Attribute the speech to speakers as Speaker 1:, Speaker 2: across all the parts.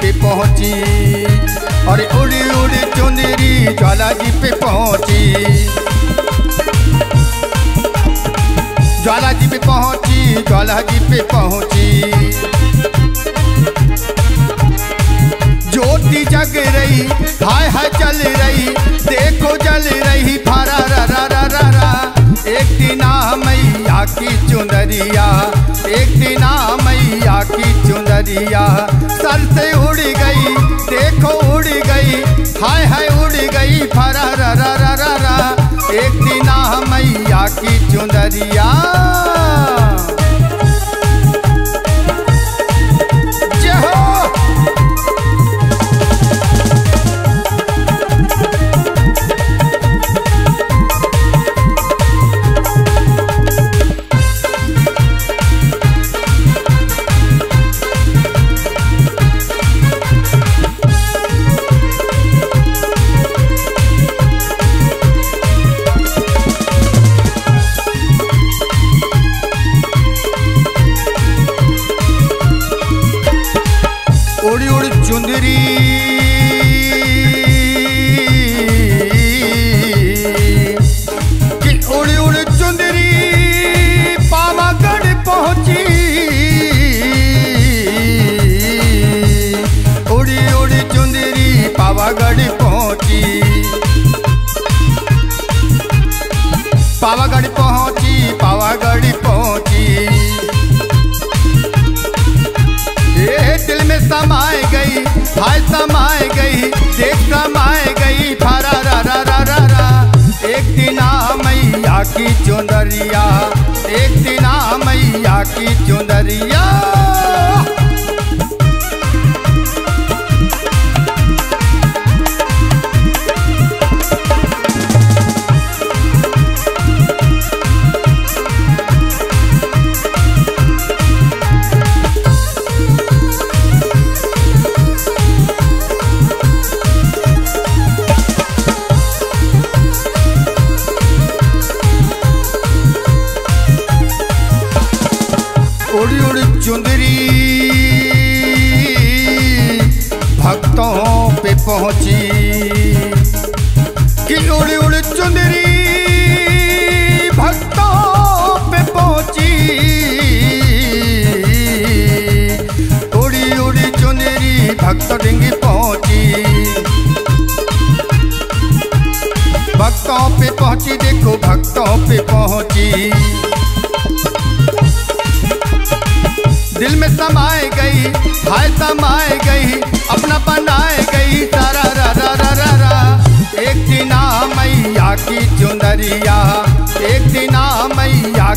Speaker 1: पे पहुँची। अरे उड़ी उड़ी चुंदरी ज्वाला जी पे पहुँची। ज्वाला जी पे पहुँची ज्वाला जी पे पहुँची। ज्योति जग रही हाय हाय चल रही देखो जल रही फारा रा रा रा रा, रा। एक दिना मैया की चुंदरिया, एक दिना मैया की चुंदरिया। सर से उड़ गई, देखो उड़ गई, हाय हाय उड़ गई, फरा एक दिना मैया की चुंदरिया।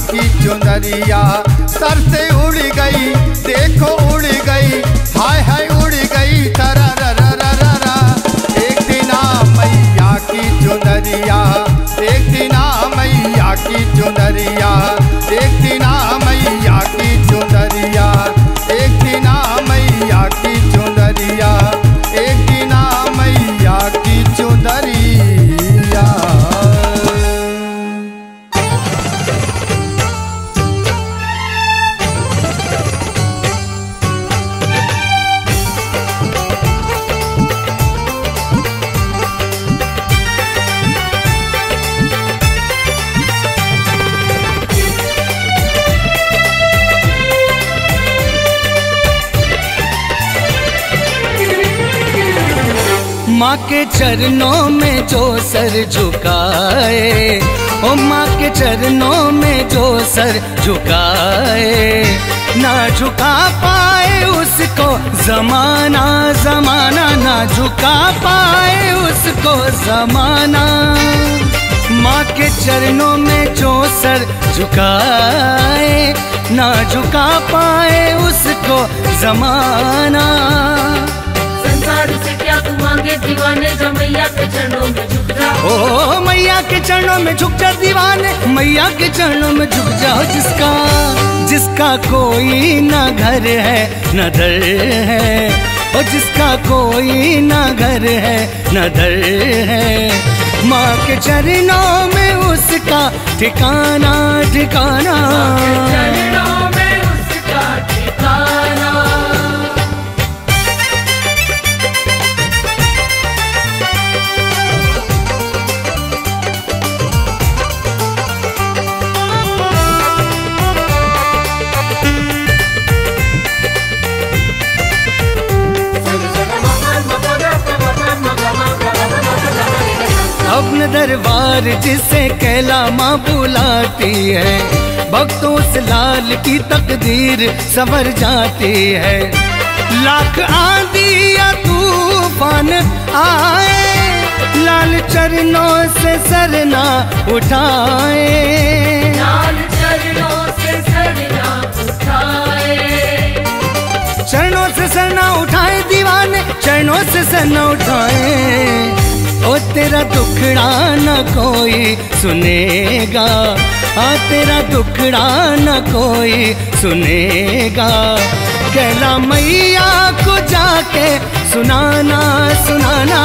Speaker 1: की चुनरिया, सर से उड़ गई, देखो उड़ गई, हाय हाय उड़ गई तरा एक दिना मैया की चुनरिया, एक दिना मैया की चुनरिया एक
Speaker 2: माँ के चरणों में जो सर झुकाए, ओ माँ के चरणों में जो सर झुकाए, ना झुका पाए उसको जमाना जमाना ना झुका पाए उसको जमाना। माँ के चरणों में जो सर झुकाए, ना झुका पाए उसको जमाना।
Speaker 3: दीवाने जो मैया के चरणों में झुक जा।
Speaker 2: ओ मैया के चरणों में झुक जा दीवाने मैया के चरणों में झुक जाओ जिसका जिसका कोई ना घर है न दर है। और जिसका कोई ना घर है न दर है। माँ के चरणों में उसका ठिकाना ठिकाना। दरबार जिसे कैला माँ बुलाती है। भक्तों से लाल की तकदीर सवर जाती है। लाख आंधी या तूफ़ान आए लाल चरणों से सरना उठाए।
Speaker 3: लाल चरणों से सरना उठाए।
Speaker 2: चरणों से सरना उठाए दीवाने चरणों से सरना उठाए। ओ तेरा दुखड़ा न कोई सुनेगा। आ तेरा दुखड़ा न कोई सुनेगा। कहला मैया को जाके सुनाना सुनाना।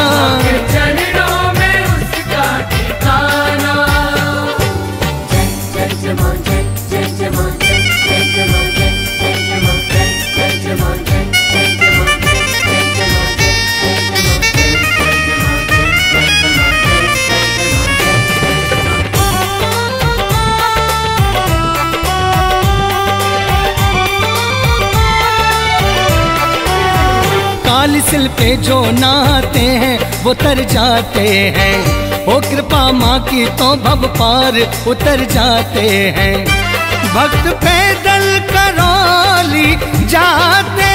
Speaker 2: पे जो नहाते हैं वो तर जाते हैं। ओ कृपा माँ की तो भव पार उतर जाते हैं। भक्त पैदल करौली जाते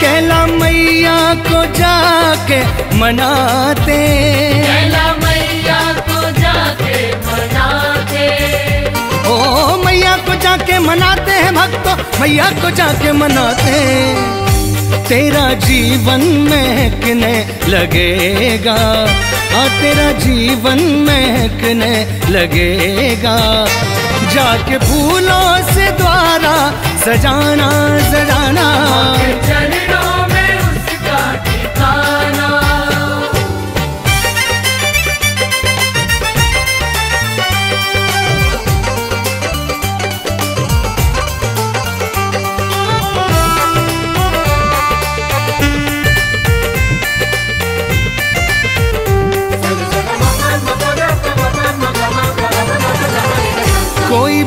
Speaker 2: कैला मैया को जाके मनाते।
Speaker 3: कैला मैया को जाके मनाते।
Speaker 2: ओ मैया को जाके मनाते हैं भक्तों मैया को जाके मनाते। तेरा जीवन महकने लगेगा। हाँ तेरा जीवन महकने लगेगा। जाके फूलों से द्वारा सजाना सजाना।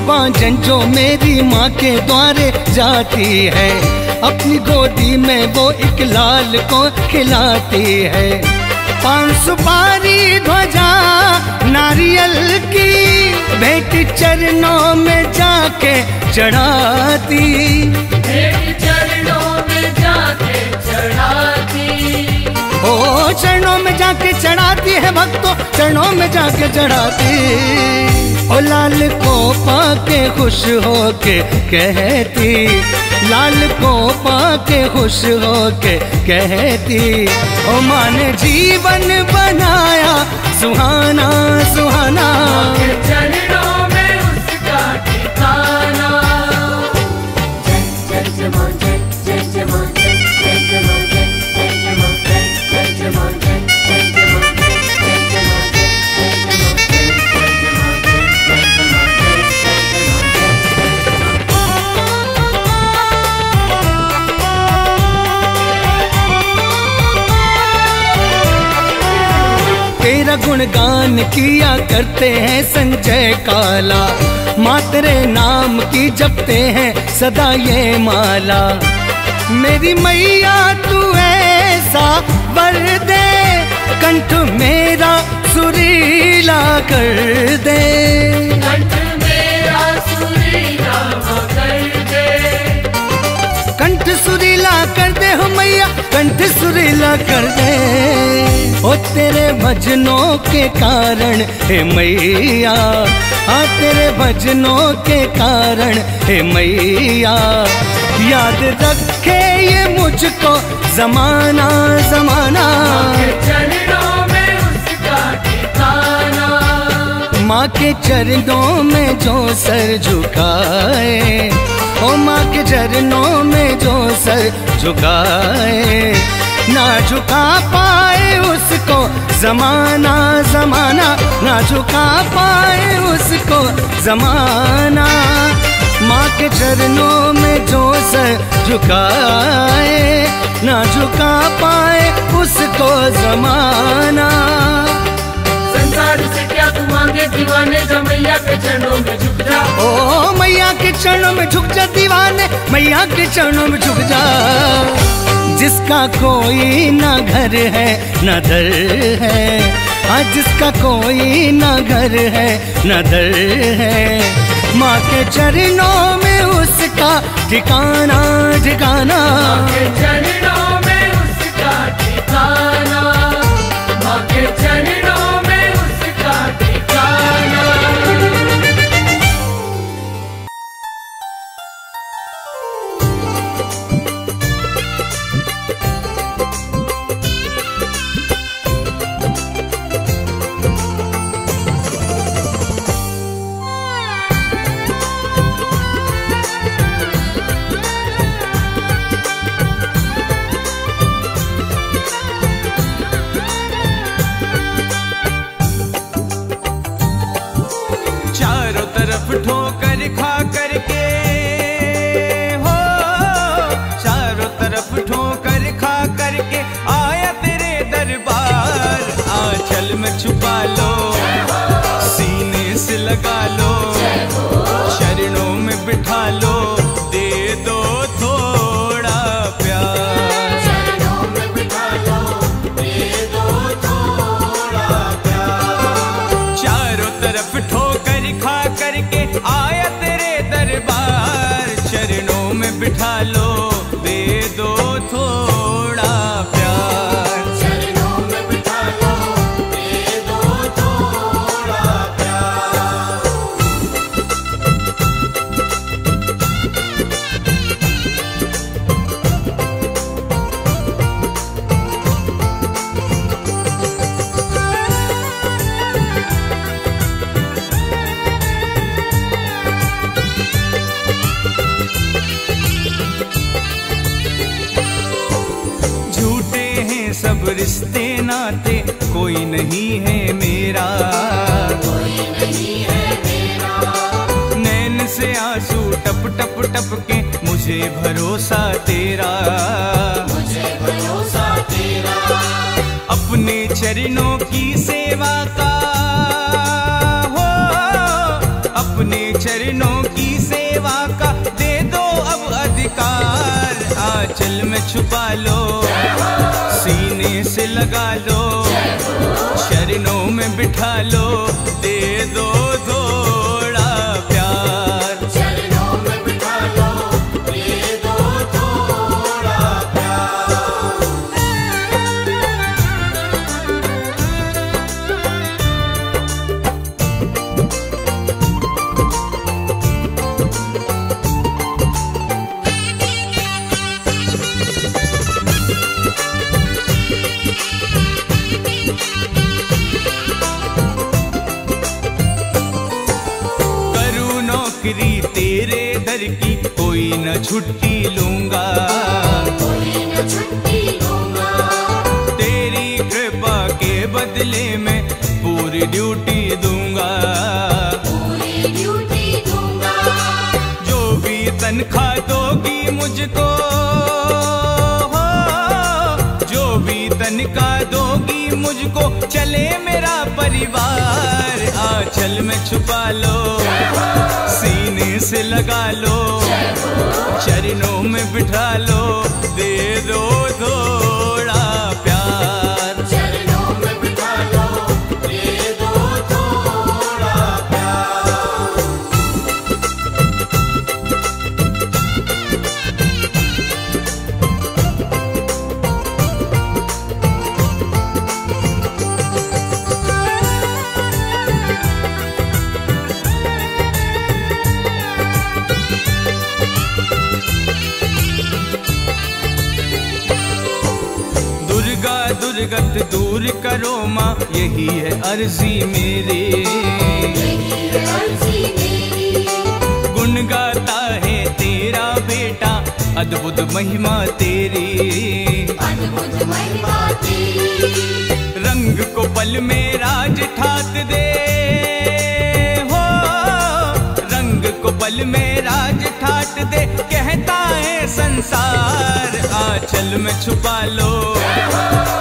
Speaker 2: बांझन जो मेरी माँ के द्वारे जाती है। अपनी गोदी में वो एक लाल को खिलाती है। पान सुपारी ध्वजा नारियल की भेंट चरणों में जाके चढ़ाती।
Speaker 3: भेंट चरणों में जाके चढ़ाती।
Speaker 2: ओ चरणों में जाके चढ़ाती है भक्तों चरणों में जाके चढ़ाती। ओ लाल को पाके खुश होके कहती, लाल को पाके खुश होके कहती, ओ माँ ने जीवन बनाया, सुहाना सुहाना। गुणगान किया करते हैं संजय काला। मातरे नाम की जपते हैं सदा ये माला। मेरी मैया, तू ऐसा वर दे, कंठ मेरा सुरीला कर दे। हो मैया कंठ सुरीला कर दे। ओ तेरे भजनों के कारण, हे मैया। आ तेरे भजनों के कारण, हे मैया। याद रखे ये मुझको जमाना जमाना।
Speaker 3: माँ
Speaker 2: के चरणों में जो सर झुकाए, ओ माँ के चरणों में जो सर झुकाए, ना झुका पाए उसको जमाना जमाना, ना झुका पाए उसको जमाना। माँ के चरणों में जो सर झुकाए, ना झुका पाए उसको जमाना। मैया के चरणों में झुक जा दीवाने, मैया के चरणों में झुक जा। जिसका कोई ना घर है, ना दर है आज जिसका कोई ना घर है, ना दर है। माँ के चरणों में उसका ठिकाना ठिकाना।
Speaker 3: चरणों में उसका ठिकाना, माँ के चरणों
Speaker 4: खा करके, हो, चारों तरफ़ ठोकर खा करके, आया तेरे दरबार, आंचल में छुपा लो, सीने से लगा लो, चरणों में बिठा लो नाते कोई नहीं है मेरा। नैन से आँसू टप टप टप के मुझे भरोसा तेरा भरोसा तेरा। अपने चरणों की सेवा का, हो, अपने चरणों की सेवा का दे दो अब अधिकार। आंचल में छुपा लो। से लगा लो। शरणों में बिठा लो। अर्जी मेरे। गुण गाता है तेरा बेटा, अद्भुत महिमा तेरी। रंग को पल में राज ठात दे। हो, रंग को पल में राज ठाट दे। संसार, आचल में छुपा लो।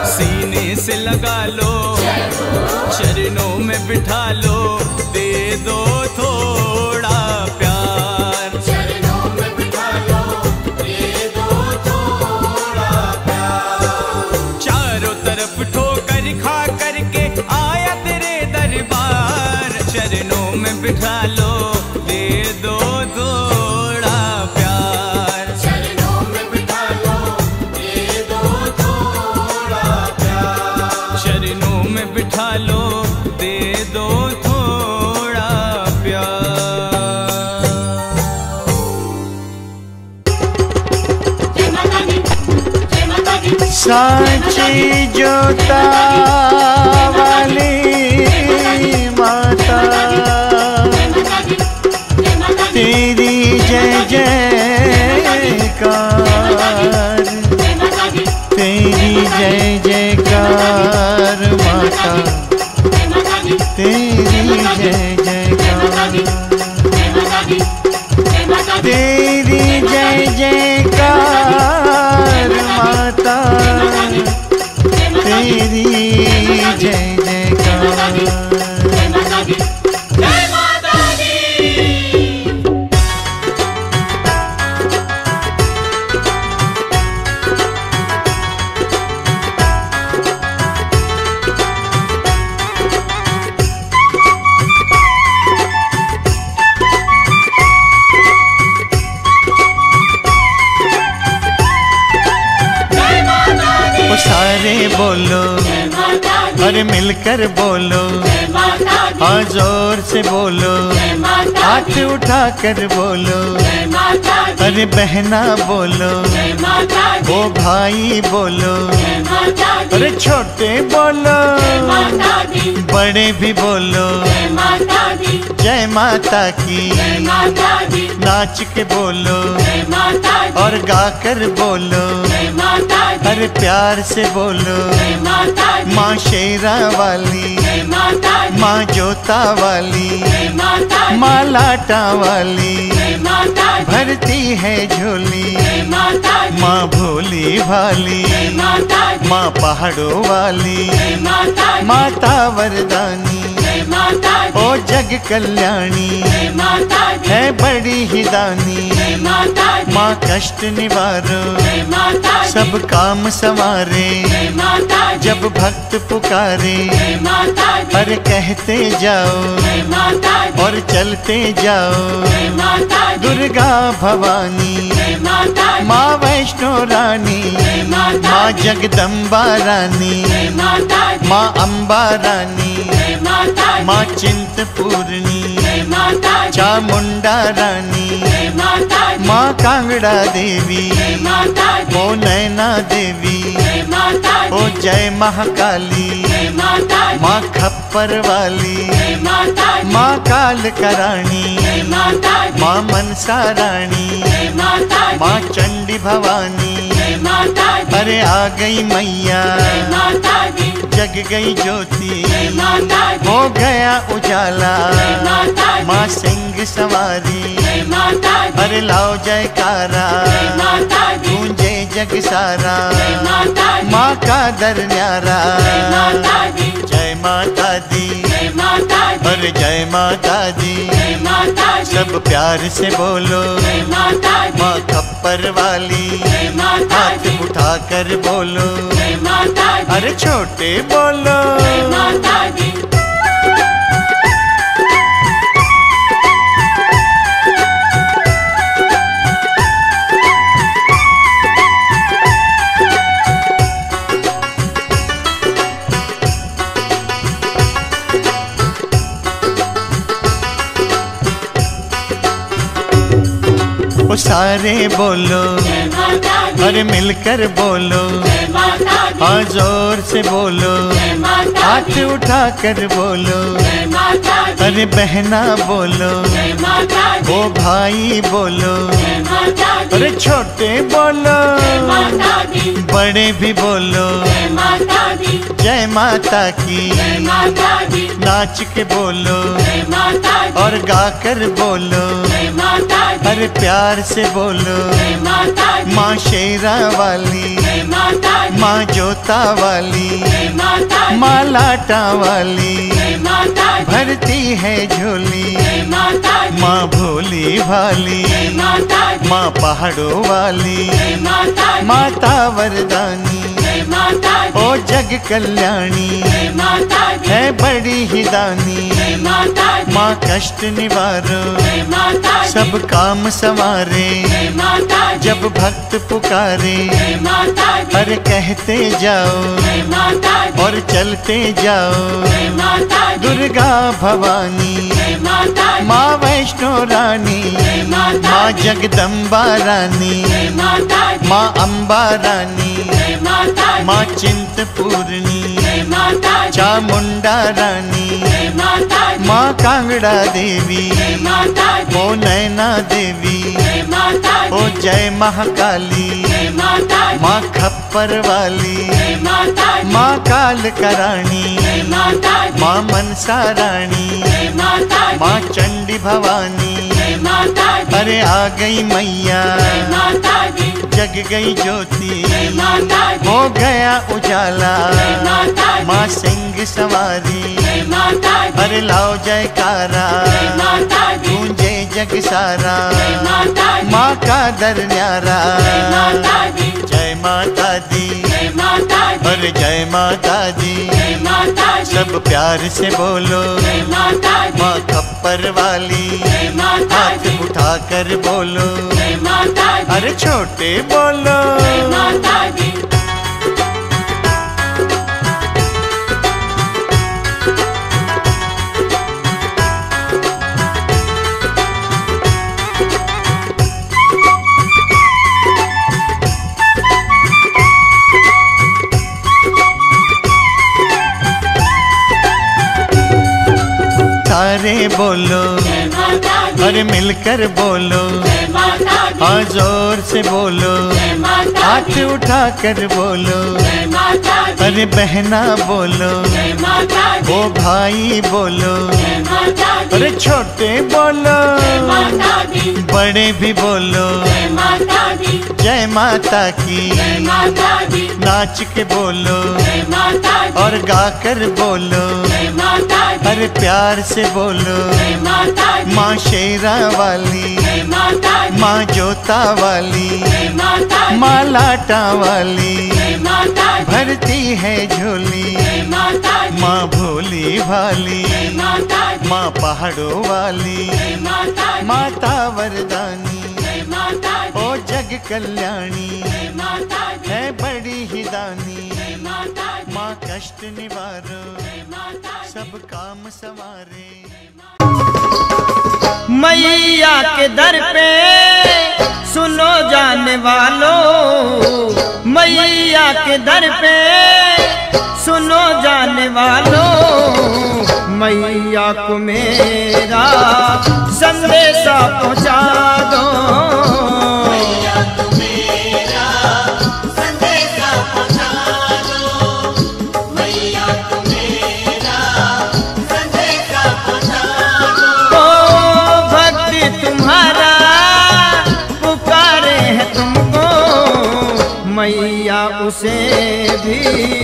Speaker 4: सीने से लगा लो। चरणों में बिठा लो। दे दो थोड़ा
Speaker 5: सांची जोता वाली माता। तेरी जय जयकार तेरी जय जयकार माता। तेरी जय जयकार तेरी कर बोलो। अरे बहना बोलो। वो भाई बोलो। अरे छोटे बोलो। बड़े भी बोलो।
Speaker 6: जय माता
Speaker 5: की। नाच के बोलो। और गाकर बोलो। अरे प्यार से बोलो। माँ शेरा वाली। माँ जोता वाली। माँ लाटा वाली। भरती है
Speaker 6: है झोली।
Speaker 5: माँ भोली भाली। माँ पहाड़ों वाली।
Speaker 6: माता
Speaker 5: वरदानी। ओ जग कल्याणी
Speaker 3: माता
Speaker 5: है बड़ी ही दानी
Speaker 3: माता
Speaker 5: माँ कष्ट निवारो सब काम संवारे
Speaker 3: माता
Speaker 5: जब भक्त पुकारे
Speaker 3: माता
Speaker 5: पर कहते जाओ
Speaker 3: माता
Speaker 5: और चलते जाओ
Speaker 3: माता
Speaker 5: दुर्गा भवानी
Speaker 3: माता
Speaker 5: माँ वैष्णो रानी माँ जगदम्बा रानी माँ अम्बा रानी माँ चिंतपूर्णी। चामुंडा रानी। माँ कांगड़ा देवी। ओ नैना देवी। ओ जय महाकाली। माँ खप्पर वाली। माँ काल
Speaker 3: माता
Speaker 5: माँ मनसा रानी।
Speaker 3: माता
Speaker 5: माँ चंडी भवानी। अरे आ गई मैया।
Speaker 3: माता दी
Speaker 5: जग गई ज्योति।
Speaker 3: जय माता दी
Speaker 5: हो गया उजाला।
Speaker 3: माता दी
Speaker 5: माँ सिंह सवारी।
Speaker 3: जय माता दी
Speaker 5: अरे लाओ जयकारा।
Speaker 3: जय माता दी
Speaker 5: गूंजे जग सारा।
Speaker 3: माता दी
Speaker 5: माँ का दर न्यारा।
Speaker 3: जय माता दी
Speaker 5: माता
Speaker 3: जय माता जी
Speaker 5: अरे जय माता दी
Speaker 3: जय माता दी
Speaker 5: सब प्यार से बोलो। माँ खप्पर वाली। हाथ उठा कर बोलो अरे छोटे बोलो। सारे बोलो।
Speaker 3: और
Speaker 5: अरे मिलकर बोलो। हाँ ज़ोर से बोलो। हाथ उठा कर बोलो। अरे बहना बोलो। ओ भाई बोलो। अरे छोटे बोलो। बड़े भी बोलो।
Speaker 3: जय माता
Speaker 5: की। नाच के बोलो। और गा कर बोलो। अरे प्यार से बोलो। माँ शेरा वाली।
Speaker 3: माँ
Speaker 5: माँ जोता वाली मालाटा वाली भरती है झोली। माँ भोली
Speaker 3: दी
Speaker 5: माँ पहाड़ों वाली।
Speaker 3: माता
Speaker 5: वरदानी। ओ जग कल्याणी है बड़ी ही दानी माँ कष्ट निवारो सब काम संवारे जब भक्त पुकारे पर कहते जाओ और चलते जाओ दुर्गा भवानी माँ वैष्णो रानी
Speaker 3: माता
Speaker 5: माँ जगदम्बा रानी माँ अम्बा रानी माँ चिंतपूर्णी चामुंडा रानी माँ कांगड़ा देवी ओ नैना देवी ओ जय महाकाली माँ खप्पर वाली माँ काल
Speaker 3: दी
Speaker 5: माँ मनसा रानी माँ चंडी भवानी अरे आ गई मैया जग गई ज्योति
Speaker 3: जय
Speaker 5: हो गया उजाला माँ सिंह सवारी अरे लाओ जयकारा गूंजे जग सारा माँ का दर न्यारा
Speaker 3: जय माता दी
Speaker 5: अरे जय माता दी
Speaker 3: दी
Speaker 5: सब प्यार से बोलो माँ खप्पर वाली
Speaker 3: माता
Speaker 5: हाथ उठा कर बोलो अरे छोटे बोलो। सारे बोलो। और मिलकर बोलो। और ज़ोर से बोलो। हाथ उठा कर बोलो। अरे बहना बोलो। वो भाई बोलो। अरे छोटे बोलो। बड़े भी बोलो।
Speaker 3: जय माता
Speaker 5: की। नाच के बोलो। और गाकर बोलो। अरे प्यार से बोलो। माँ
Speaker 7: शे मेरा वाली
Speaker 5: माँ जोता वाली माँ लाटा वाली भरती है झोली माँ भोली
Speaker 7: वाली
Speaker 5: माँ पहाड़ों वाली
Speaker 7: माता
Speaker 5: वरदानी ओ जग कल्याणी है बड़ी ही दानी माँ कष्ट निवारो सब काम संवारे
Speaker 8: मैया के दर पे। सुनो जाने वालों, मैया के दर पे। सुनो जाने वालों, मैया को मेरा संदेशा पहुँचा दो। 距离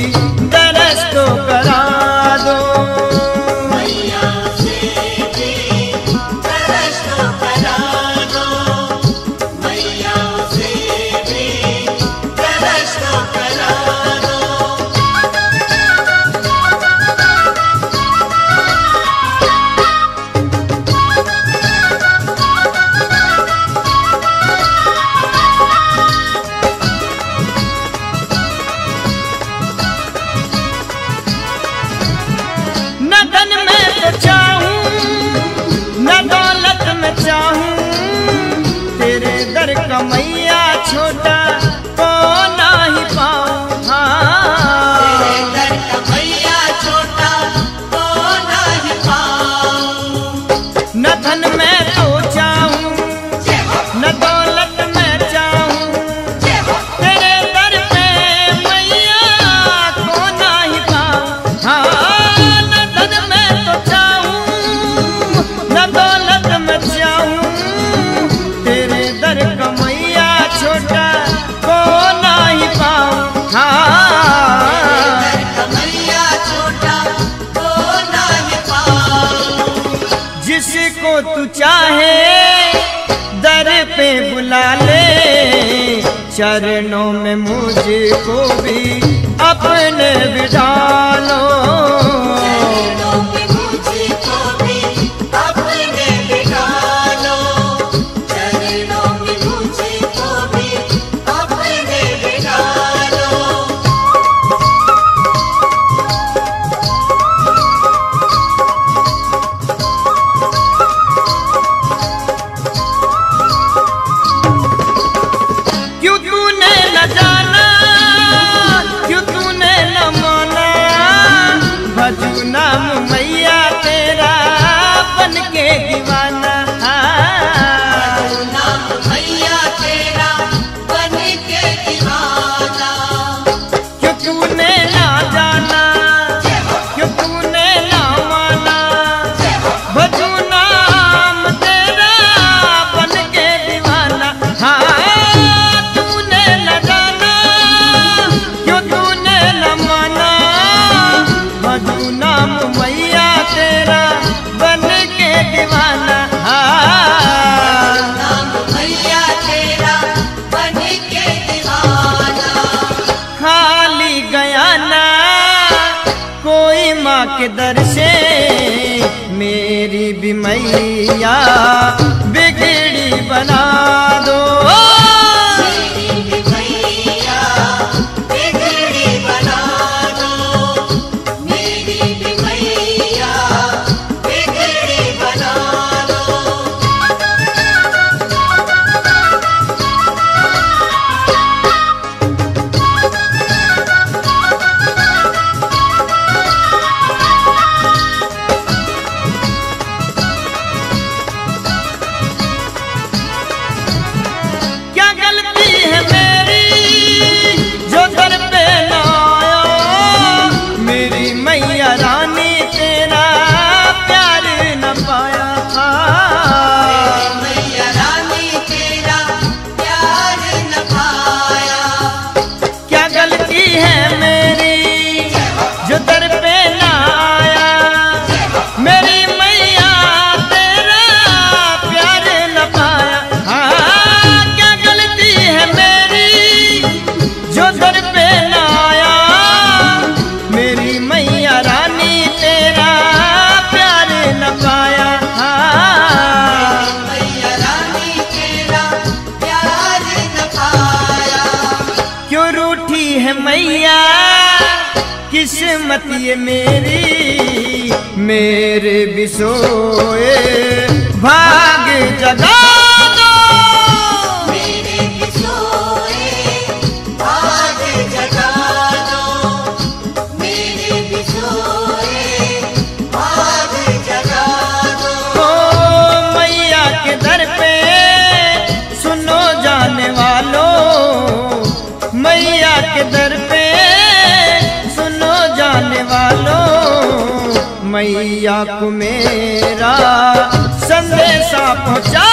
Speaker 8: जिसको तू चाहे दर पे बुला ले। चरणों में मुझको भी अपने बिठा लो। ये मेरी मेरे बिसोए भाग जगा। मैया को मेरा संदेशा पहुँचा